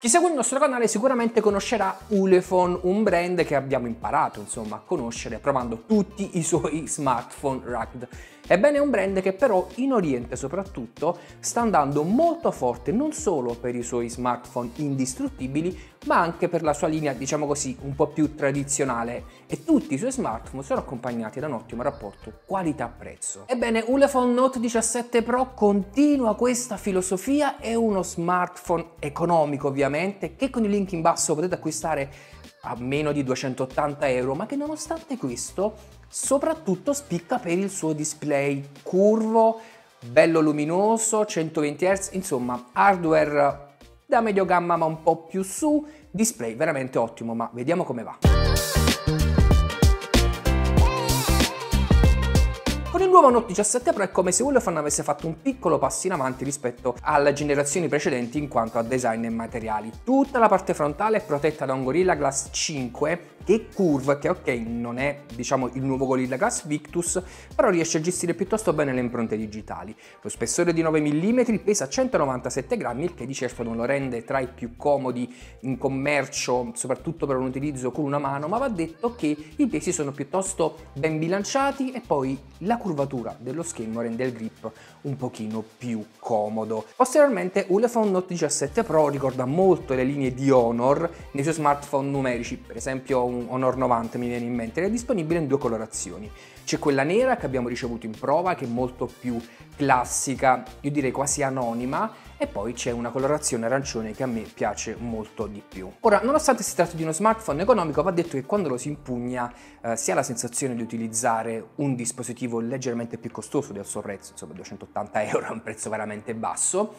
Chi segue il nostro canale sicuramente conoscerà Ulefone, un brand che abbiamo imparato insomma a conoscere provando tutti i suoi smartphone rugged. Ebbene è un brand che però in Oriente soprattutto sta andando molto forte non solo per i suoi smartphone indistruttibili ma anche per la sua linea diciamo così un po' più tradizionale e tutti i suoi smartphone sono accompagnati da un ottimo rapporto qualità-prezzo. Ebbene Ulefone Note 17 Pro continua questa filosofia, è uno smartphone economico ovviamente che con i link in basso potete acquistare a meno di 280 euro ma che nonostante questo soprattutto spicca per il suo display curvo, bello luminoso, 120 Hz, insomma hardware da medio gamma ma un po' più su, display veramente ottimo, ma vediamo come va. Nuovo Note 17 Pro è come se Ulefone avesse fatto un piccolo passo in avanti rispetto alle generazioni precedenti in quanto a design e materiali. Tutta la parte frontale è protetta da un Gorilla Glass 5 che Curve, che ok non è diciamo il nuovo Gorilla Glass Victus, però riesce a gestire piuttosto bene le impronte digitali. Lo spessore di 9 mm pesa 197 grammi, il che di certo non lo rende tra i più comodi in commercio, soprattutto per un utilizzo con una mano, ma va detto che i pesi sono piuttosto ben bilanciati e poi la curvatura dello schermo rende il grip un pochino più comodo. Posteriormente Ulefone Note 17 Pro ricorda molto le linee di Honor nei suoi smartphone numerici, per esempio un Honor 90 mi viene in mente, è disponibile in due colorazioni. C'è quella nera che abbiamo ricevuto in prova, che è molto più classica, io direi quasi anonima, e poi c'è una colorazione arancione che a me piace molto di più. Ora, nonostante si tratti di uno smartphone economico, va detto che quando lo si impugna eh, si ha la sensazione di utilizzare un dispositivo leggermente più costoso del suo prezzo, insomma 280 euro è un prezzo veramente basso,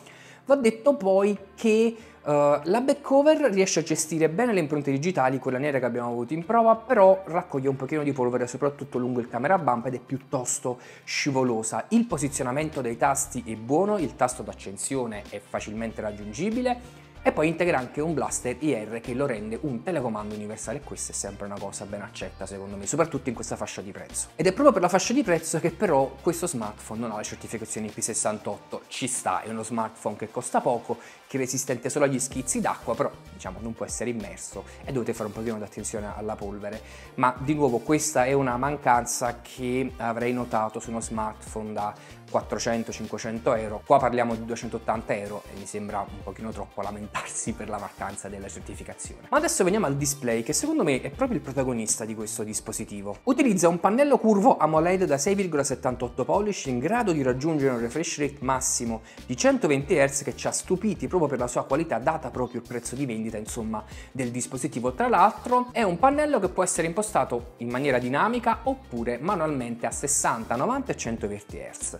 Va detto poi che uh, la back cover riesce a gestire bene le impronte digitali, quella nera che abbiamo avuto in prova, però raccoglie un pochino di polvere soprattutto lungo il camera bump ed è piuttosto scivolosa. Il posizionamento dei tasti è buono, il tasto d'accensione è facilmente raggiungibile, e poi integra anche un blaster IR che lo rende un telecomando universale e questa è sempre una cosa ben accetta secondo me, soprattutto in questa fascia di prezzo. Ed è proprio per la fascia di prezzo che però questo smartphone non ha le certificazioni IP68, ci sta, è uno smartphone che costa poco, che è resistente solo agli schizzi d'acqua, però diciamo non può essere immerso e dovete fare un pochino di attenzione alla polvere. Ma di nuovo questa è una mancanza che avrei notato su uno smartphone da 400-500 euro, qua parliamo di 280 euro e mi sembra un pochino troppo lamentarsi per la mancanza della certificazione. Ma adesso veniamo al display che secondo me è proprio il protagonista di questo dispositivo. Utilizza un pannello curvo AMOLED da 6,78 pollici in grado di raggiungere un refresh rate massimo di 120 Hz che ci ha stupiti proprio per la sua qualità data proprio il prezzo di vendita insomma del dispositivo. Tra l'altro è un pannello che può essere impostato in maniera dinamica oppure manualmente a 60, 90 e 120 Hz.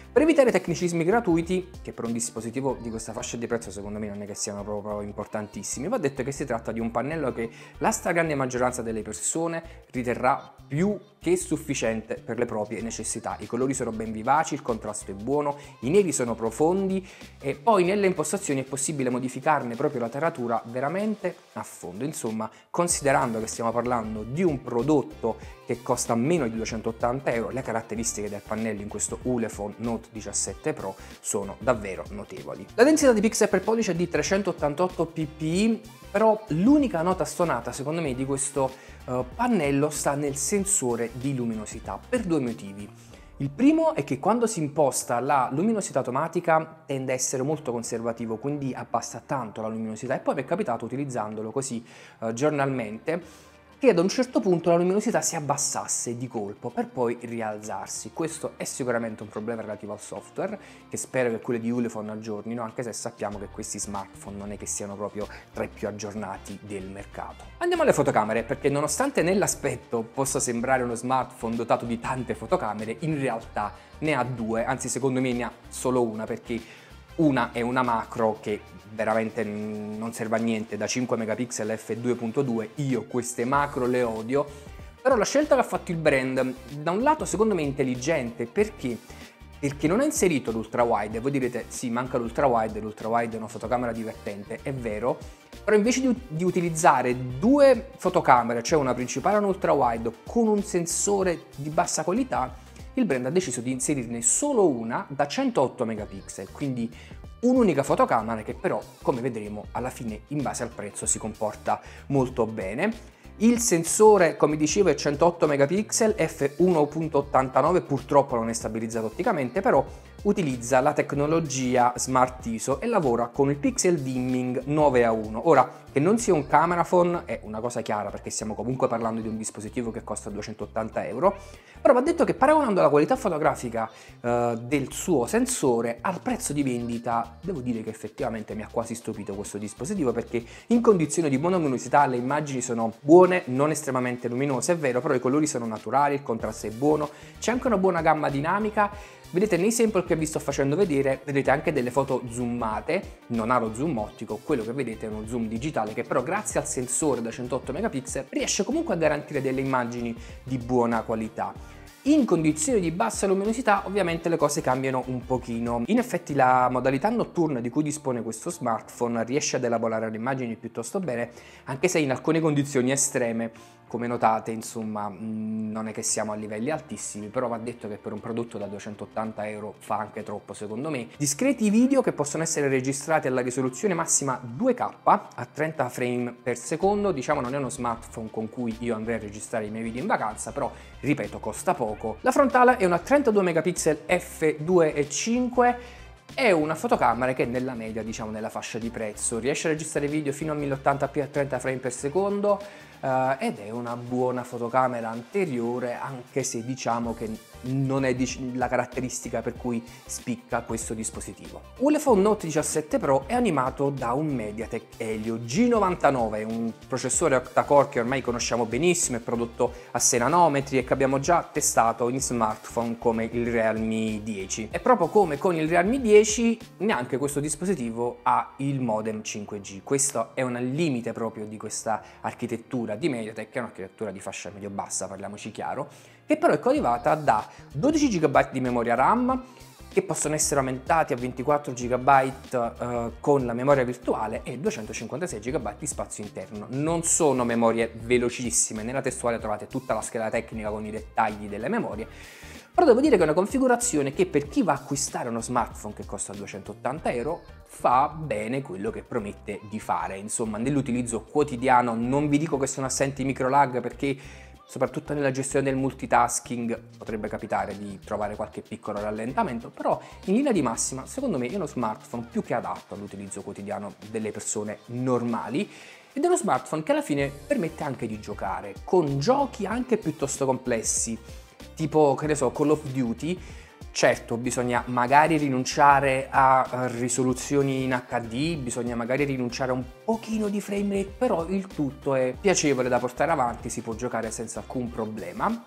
Per evitare tecnicismi gratuiti, che per un dispositivo di questa fascia di prezzo secondo me non è che siano proprio importantissimi, va detto che si tratta di un pannello che la stragrande maggioranza delle persone riterrà più che sufficiente per le proprie necessità. I colori sono ben vivaci, il contrasto è buono, i neri sono profondi e poi nelle impostazioni è possibile modificarne proprio la taratura veramente a fondo. Insomma, considerando che stiamo parlando di un prodotto che costa meno di 280 euro, le caratteristiche del pannello in questo Ulefone Note 17 Pro sono davvero notevoli. La densità di pixel per pollice è di 388 ppi, però l'unica nota stonata secondo me di questo uh, pannello sta nel sensore di luminosità per due motivi. Il primo è che quando si imposta la luminosità automatica tende a essere molto conservativo, quindi abbassa tanto la luminosità e poi mi è capitato utilizzandolo così uh, giornalmente che ad un certo punto la luminosità si abbassasse di colpo per poi rialzarsi. Questo è sicuramente un problema relativo al software che spero che quelli di Ulefone aggiornino anche se sappiamo che questi smartphone non è che siano proprio tra i più aggiornati del mercato. Andiamo alle fotocamere perché nonostante nell'aspetto possa sembrare uno smartphone dotato di tante fotocamere in realtà ne ha due, anzi secondo me ne ha solo una perché una è una macro che veramente non serve a niente, da 5 megapixel f2.2, io queste macro le odio, però la scelta che ha fatto il brand, da un lato secondo me è intelligente, perché? Perché non ha inserito l'ultra wide, voi direte sì manca l'ultra wide, l'ultra wide è una fotocamera divertente, è vero, però invece di, di, utilizzare due fotocamere, cioè una principale e un'ultra wide con un sensore di bassa qualità, il brand ha deciso di inserirne solo una da 108 megapixel, quindi un'unica fotocamera che però, come vedremo, alla fine in base al prezzo si comporta molto bene. Il sensore, come dicevo, è 108 megapixel f1.89, purtroppo non è stabilizzato otticamente, però utilizza la tecnologia Smart ISO e lavora con il pixel dimming 9 a 1. Ora, che non sia un camera phone è una cosa chiara perché stiamo comunque parlando di un dispositivo che costa 280 euro, però va detto che paragonando la qualità fotografica eh, del suo sensore al prezzo di vendita, devo dire che effettivamente mi ha quasi stupito questo dispositivo perché in condizioni di buona luminosità le immagini sono buone, non estremamente luminose, è vero, però i colori sono naturali, il contrasto è buono, c'è anche una buona gamma dinamica Vedete nei sample che vi sto facendo vedere, vedete anche delle foto zoomate, non ha lo zoom ottico, quello che vedete è uno zoom digitale che però grazie al sensore da 108 megapixel riesce comunque a garantire delle immagini di buona qualità. In condizioni di bassa luminosità ovviamente le cose cambiano un pochino. In effetti la modalità notturna di cui dispone questo smartphone riesce ad elaborare le immagini piuttosto bene, anche se in alcune condizioni estreme come notate, insomma, mm, non è che siamo a livelli altissimi, però va detto che per un prodotto da 280 euro fa anche troppo secondo me. Discreti video che possono essere registrati alla risoluzione massima 2K a 30 frame per secondo, diciamo non è uno smartphone con cui io andrei a registrare i miei video in vacanza, però ripeto costa poco. La frontale è una 32 megapixel f2.5 è una fotocamera che nella media, diciamo, nella fascia di prezzo. Riesce a registrare video fino a 1080p a 30 frame per secondo, uh, ed è una buona fotocamera anteriore anche se diciamo che non è la caratteristica per cui spicca questo dispositivo. Ulefone Note 17 Pro è animato da un MediaTek Helio G99, un processore octa-core che ormai conosciamo benissimo, è prodotto a 6 nanometri e che abbiamo già testato in smartphone come il Realme 10. E proprio come con il Realme 10 neanche questo dispositivo ha il modem 5G. Questo è un limite proprio di questa architettura architettura di Mediatek, è un'architettura di fascia medio-bassa, parliamoci chiaro, che però è coadiuvata da 12 GB di memoria RAM, che possono essere aumentati a 24 GB eh, con la memoria virtuale e 256 GB di spazio interno. Non sono memorie velocissime, nella testuale trovate tutta la scheda tecnica con i dettagli delle memorie, però devo dire che è una configurazione che per chi va a acquistare uno smartphone che costa 280 euro fa bene quello che promette di fare. Insomma, nell'utilizzo quotidiano non vi dico che sono assenti i micro lag perché soprattutto nella gestione del multitasking potrebbe capitare di trovare qualche piccolo rallentamento, però in linea di massima secondo me è uno smartphone più che adatto all'utilizzo quotidiano delle persone normali ed è uno smartphone che alla fine permette anche di giocare con giochi anche piuttosto complessi tipo, che ne so, Call of Duty, certo bisogna magari rinunciare a risoluzioni in HD, bisogna magari rinunciare a un pochino di frame rate, però il tutto è piacevole da portare avanti, si può giocare senza alcun problema.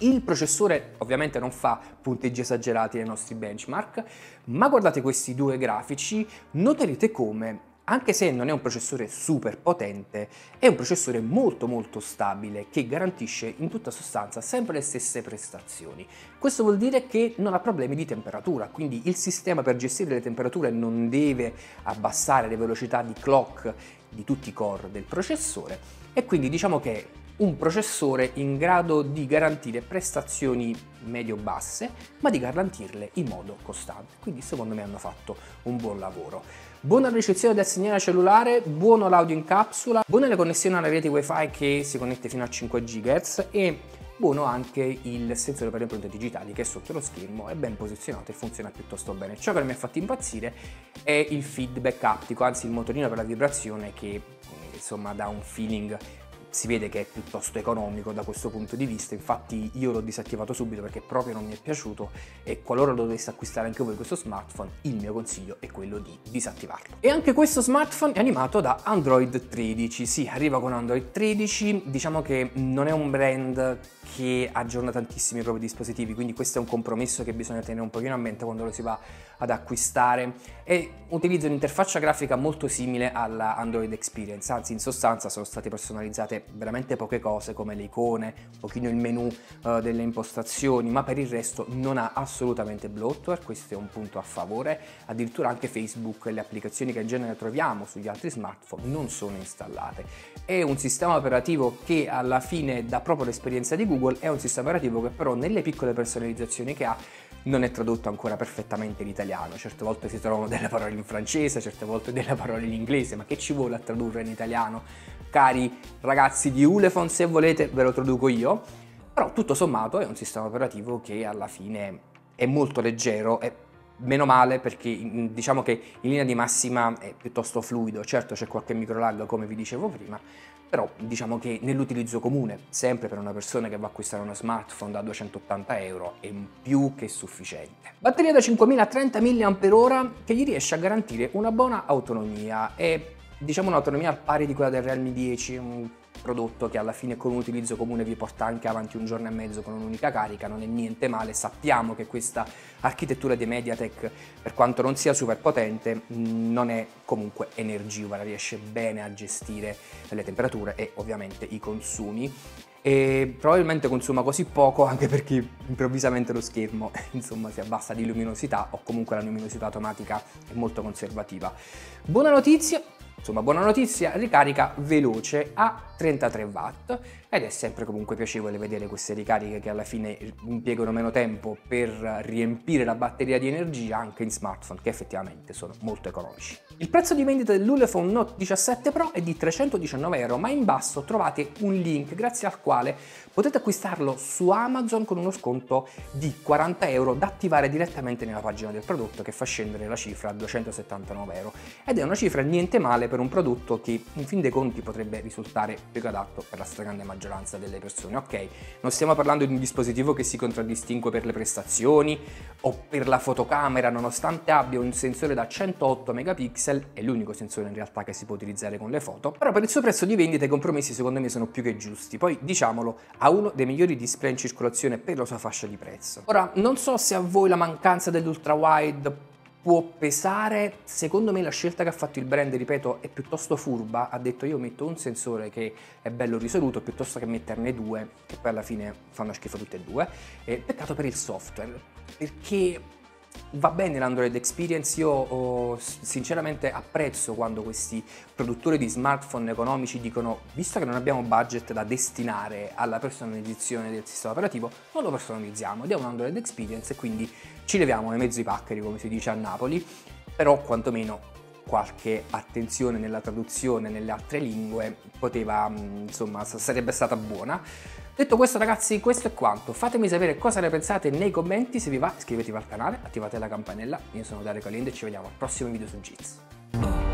Il processore ovviamente non fa punteggi esagerati nei nostri benchmark, ma guardate questi due grafici, noterete come anche se non è un processore super potente, è un processore molto molto stabile che garantisce in tutta sostanza sempre le stesse prestazioni. Questo vuol dire che non ha problemi di temperatura, quindi il sistema per gestire le temperature non deve abbassare le velocità di clock di tutti i core del processore e quindi diciamo che un processore in grado di garantire prestazioni medio-basse, ma di garantirle in modo costante. Quindi secondo me hanno fatto un buon lavoro. Buona ricezione del segnale cellulare, buono l'audio in capsula, buona la connessione alla rete wifi che si connette fino a 5 GHz e buono anche il sensore per le impronte digitali che è sotto lo schermo, è ben posizionato e funziona piuttosto bene. Ciò che mi ha fatto impazzire è il feedback aptico, anzi il motorino per la vibrazione che insomma dà un feeling si vede che è piuttosto economico da questo punto di vista, infatti io l'ho disattivato subito perché proprio non mi è piaciuto e qualora lo dovesse acquistare anche voi questo smartphone, il mio consiglio è quello di disattivarlo. E anche questo smartphone è animato da Android 13, sì, arriva con Android 13, diciamo che non è un brand che aggiorna tantissimi i propri dispositivi, quindi questo è un compromesso che bisogna tenere un pochino a mente quando lo si va ad acquistare. E utilizza un'interfaccia grafica molto simile alla Android Experience, anzi in sostanza sono state personalizzate veramente poche cose come le icone, un pochino il menu uh, delle impostazioni, ma per il resto non ha assolutamente bloatware, questo è un punto a favore, addirittura anche Facebook e le applicazioni che in genere troviamo sugli altri smartphone non sono installate. È un sistema operativo che alla fine dà proprio l'esperienza di Google Google è un sistema operativo che però nelle piccole personalizzazioni che ha non è tradotto ancora perfettamente in italiano. Certe volte si trovano delle parole in francese, certe volte delle parole in inglese, ma che ci vuole a tradurre in italiano? Cari ragazzi di Ulefone, se volete ve lo traduco io. Però tutto sommato è un sistema operativo che alla fine è molto leggero e meno male perché diciamo che in linea di massima è piuttosto fluido, certo c'è qualche microlag come vi dicevo prima, però diciamo che nell'utilizzo comune, sempre per una persona che va a acquistare uno smartphone da 280 euro, è più che sufficiente. Batteria da 5000 a 30 mAh che gli riesce a garantire una buona autonomia e diciamo un'autonomia al pari di quella del Realme 10, un prodotto che alla fine con un utilizzo comune vi porta anche avanti un giorno e mezzo con un'unica carica, non è niente male, sappiamo che questa architettura di Mediatek per quanto non sia super potente non è comunque energivora, riesce bene a gestire le temperature e ovviamente i consumi e probabilmente consuma così poco anche perché improvvisamente lo schermo insomma si abbassa di luminosità o comunque la luminosità automatica è molto conservativa. Buona notizia, Insomma, buona notizia, ricarica veloce. A 33 watt ed è sempre comunque piacevole vedere queste ricariche che alla fine impiegano meno tempo per riempire la batteria di energia anche in smartphone che effettivamente sono molto economici. Il prezzo di vendita dell'Ulefone Note 17 Pro è di 319 euro ma in basso trovate un link grazie al quale potete acquistarlo su Amazon con uno sconto di 40 euro da attivare direttamente nella pagina del prodotto che fa scendere la cifra a 279 euro ed è una cifra niente male per un prodotto che in fin dei conti potrebbe risultare più adatto per la stragrande maggioranza delle persone. Ok, non stiamo parlando di un dispositivo che si contraddistingue per le prestazioni o per la fotocamera, nonostante abbia un sensore da 108 megapixel, è l'unico sensore in realtà che si può utilizzare con le foto, però per il suo prezzo di vendita i compromessi secondo me sono più che giusti. Poi diciamolo, ha uno dei migliori display in circolazione per la sua fascia di prezzo. Ora, non so se a voi la mancanza dell'ultra wide può pesare, secondo me la scelta che ha fatto il brand, ripeto, è piuttosto furba, ha detto io metto un sensore che è bello risoluto piuttosto che metterne due, che poi alla fine fanno schifo tutte e due, e peccato per il software, perché va bene l'Android Experience, io oh, sinceramente apprezzo quando questi produttori di smartphone economici dicono visto che non abbiamo budget da destinare alla personalizzazione del sistema operativo, non lo personalizziamo, diamo un Android Experience e quindi ci leviamo nei mezzi paccheri come si dice a Napoli, però quantomeno qualche attenzione nella traduzione nelle altre lingue poteva, mm, insomma, sarebbe stata buona. Detto questo ragazzi, questo è quanto. Fatemi sapere cosa ne pensate nei commenti, se vi va iscrivetevi al canale, attivate la campanella. Io sono Dario Calende e ci vediamo al prossimo video su Jits.